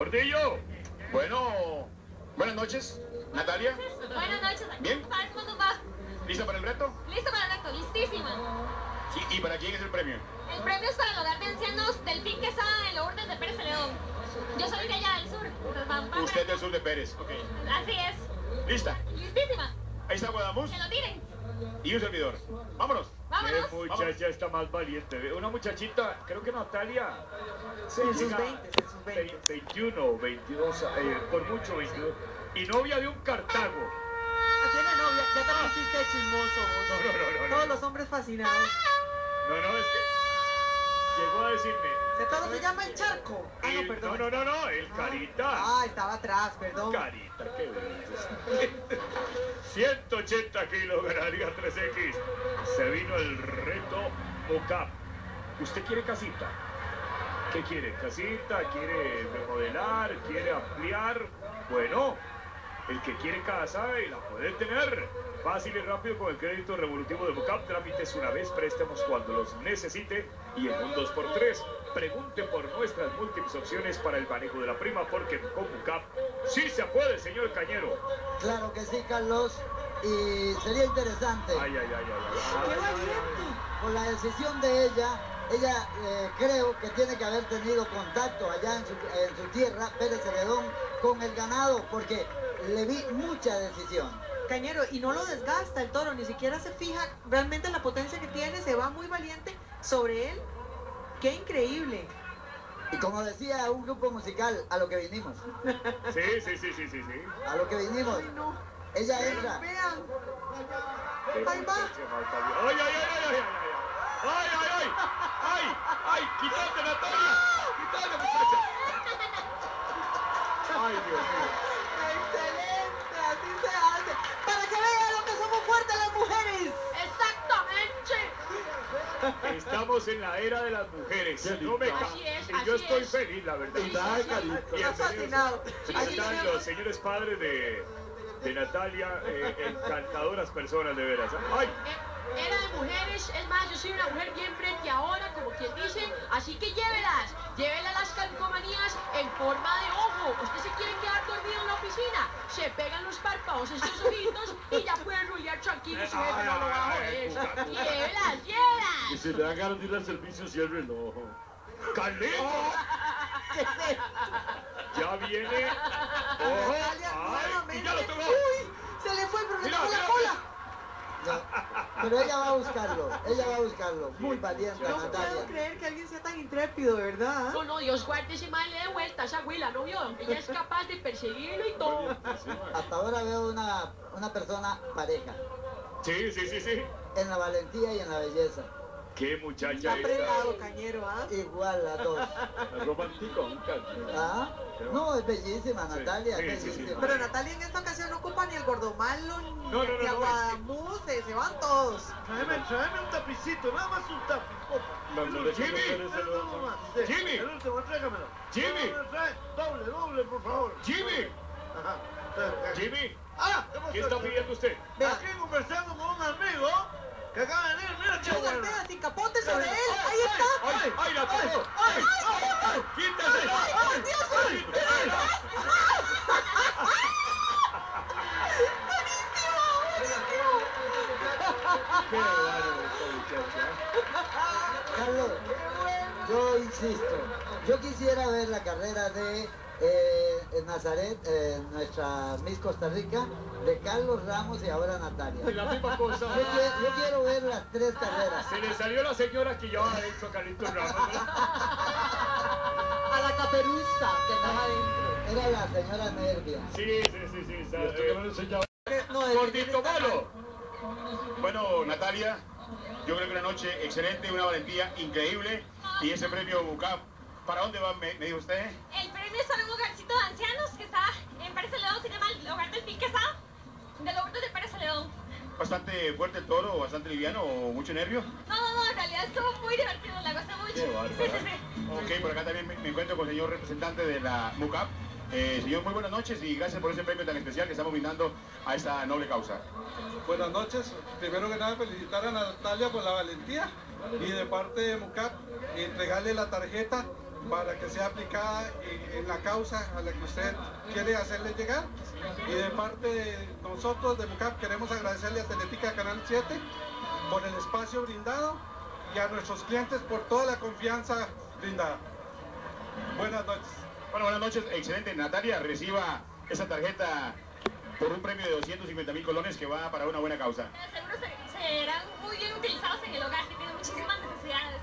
Gordillo. Bueno, buenas noches, Natalia. Buenas noches. Bien. ¿Cómo nos va? ¿Lista para el reto? Listo para el reto, listísima. ¿y para quién es el premio? El premio es para el hogar de ancianos del Fin Quesada de Lourdes de Pérez Celedón. Yo soy de allá del sur. Usted del sur de Pérez. Ok. Así es. ¿Lista? Listísima. Ahí está Guadamuz Que lo tiren. y un servidor. Vámonos. Qué muchacha está más valiente. Una muchachita, creo que Natalia. Sí, en sus llega 20, en sus 20. ve- 21, 22, eh, por mucho 22. Y novia de un Cartago. Ah, tiene novia, ya te pusiste de chismoso vos. No, no, no, no, no. Todos los hombres fascinados. No, no, es que llegó a decirme. ¿Se todo se llama el charco? Ah, no, perdón. no, no, no, no, el Carita. Ah, estaba atrás, perdón. Carita, qué bonito. 180 kilos ganaría 3X. Se vino el reto OCAP. ¿Usted quiere casita? ¿Qué quiere? ¿Casita? ¿Quiere remodelar? ¿Quiere ampliar? Bueno, el que quiere casa y la puede tener. Fácil y rápido con el crédito revolutivo de Bucap. Trámites una vez, préstamos cuando los necesite y en un 2x3. Pregunte por nuestras múltiples opciones para el manejo de la prima porque con Bucap sí se puede, señor Cañero. Claro que sí, Carlos. Y sería interesante, Ay, ay, ay, ay, ¡Qué ay. valiente! por la decisión de ella, ella eh, creo que tiene que haber tenido contacto allá en su, en su tierra, Pérez Celedón, con el ganado, porque le vi mucha decisión. Cañero, y no lo desgasta el toro, ni siquiera se fija realmente en la potencia que tiene, se va muy valiente sobre él. ¡Qué increíble! Y como decía un grupo musical, a lo que vinimos, Sí, sí, sí, sí, sí, sí. a lo que vinimos, ¡Ay, no! ella entra. ¡Vean! Ahí va. más valiente. ¡Ay, ay, ay, ay, ay, ay! ¡Ay, ay, ay! ¡Ay, ay! ¡Quítate, Natalia! ¡Quítate, muchacha! ¡Ay, Dios mío! ¡Excelente! Así se hace. Para que vean lo que somos fuertes las mujeres. Exactamente. Estamos en la era de las mujeres. No me Así es, y yo así estoy es. feliz, la verdad. Fascinado. Aquí Aquí están tenemos- los señores padres de, de Natalia, eh, encantadoras personas, de veras. ¡Ay! Eh, Era de mujeres, es más, yo soy una mujer bien frente ahora, así que llévelas, llévelas las calcomanías en forma de ojo. Usted se quiere quedar dormido en la oficina, se pegan los párpados, estos ojitos y ya puede rulear tranquilo, su jefe no lo va a joder. Llévelas, llévelas. Y si le dan ganas de ir al servicio, cierre el ojo. ¡Calito! ¿Qué es esto? Ya viene. ¡Ojo! Natalia, ¡Ay! ¡Y nuevamente. ya lo tomó! ¡Uy! Se le fue, pero le Mira, tocó la mira, cola. Ya. Pero ella va a buscarlo, ella va a buscarlo. Muy valiente No puedo Natalia. creer que alguien sea tan intrépido, ¿verdad? No, no, Dios guarde ese mal le dé vuelta a esa abuela, ¿no vio? Ella es capaz de perseguirlo y todo. Hasta ahora veo una, una persona pareja, Sí, sí, sí, sí. en la valentía y en la belleza. ¡Qué muchacha Está esta! prendado, cañero, ¿ah? Igual a dos. La antigua, un. ¿Ah? No, es bellísima Natalia, sí, es sí, sí. bellísima. Pero Natalia en ocupa ni No, no, no, ni a no, Guadamuz, se, se van todos. Tráeme, tráeme un tapicito, nada más un tapiz, Jimmy. Jimmy. El último, tráigamelo. Jimmy. No, no, trae. Doble, doble, por favor. ¡Jimmy! ¡Jimmy! Ah, ¿Qué está pidiendo usted? Vea. Aquí conversando con un amigo que acaba de venir, mira golpea sin capote sobre él, ahí está. ¡Ay, ay, la tocó! ¡Ay, ay, ay! ¡Quítase! ¡Ay, Dios Qué bárbaro esta muchacha. Carlos, yo insisto, yo quisiera ver la carrera de eh, en Nazaret, eh, nuestra Miss Costa Rica, de Carlos Ramos y ahora Natalia. La misma cosa. Yo, qui- yo quiero ver las tres carreras. Se le salió la señora que llevaba adentro a Carlitos Ramos. A la caperuza que estaba adentro. Era la señora Nervia. Sí, sí, sí, sí. Y sabe. esto que me lo enseñaba. No, el que Gordito malo. Bueno, Natalia, yo creo que una noche excelente, una valentía increíble. Y ese premio Bucap, ¿para dónde va? Me, me dijo usted. El premio es para un hogarcito de ancianos que está en Pérez Celedón, se llama el hogar del Fin Quesada de Lourdes de Pérez Celedón. Bastante fuerte el toro, bastante liviano o mucho nervio. No, no, no, en realidad estuvo muy divertido, la gocé mucho. Qué. Sí, sí, sí. Ok, por acá también me, me encuentro con el señor representante de la MUCAP. Eh, señor, muy buenas noches y gracias por ese premio tan especial que estamos brindando a esta noble causa. Buenas noches. Primero que nada felicitar a Natalia por la valentía y de parte de MUCAP entregarle la tarjeta para que sea aplicada en, la causa a la que usted quiere hacerle llegar. Y de parte de nosotros de MUCAP queremos agradecerle a Teletica Canal 7 por el espacio brindado y a nuestros clientes por toda la confianza brindada. Buenas noches. Bueno, buenas noches. Excelente. Natalia, reciba esa tarjeta por un premio de 250 mil colones que va para una buena causa. Seguro se- serán muy bien utilizados en el hogar, que tienen muchísimas necesidades.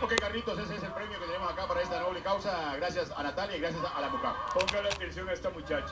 Ok, Carlitos, ese es el premio que tenemos acá para esta noble causa. Gracias a Natalia y gracias a la MUCAP. Póngale atención a esta muchacha.